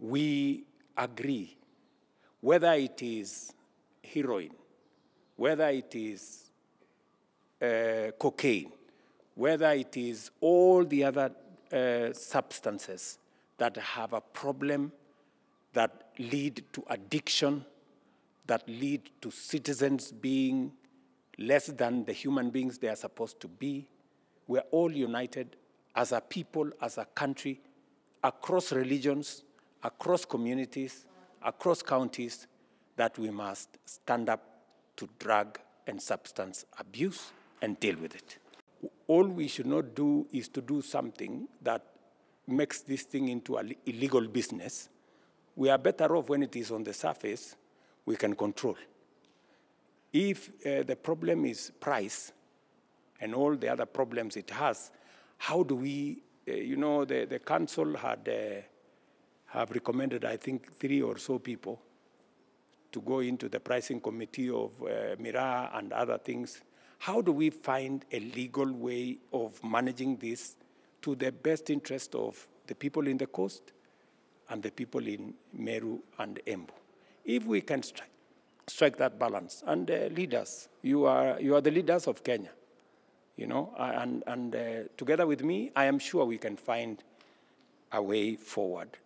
we agree, whether it is heroin, whether it is uh, cocaine, whether it is all the other uh, substances that have a problem that lead to addiction, that lead to citizens being less than the human beings they are supposed to be. We're all united as a people, as a country, across religions, across communities, across counties, that we must stand up to drug and substance abuse and deal with it. All we should not do is to do something that makes this thing into an illegal business. We are better off when it is on the surface, we can control. If uh, the problem is price and all the other problems it has, how do we, uh, you know, the, the council had uh, have recommended, I think, three or so people to go into the pricing committee of uh, miraa and other things. How do we find a legal way of managing this to the best interest of the people in the coast and the people in Meru and Embu? If we can strike, strike that balance, and uh, leaders, you are, you are the leaders of Kenya, you know, and, and uh, together with me, I am sure we can find a way forward.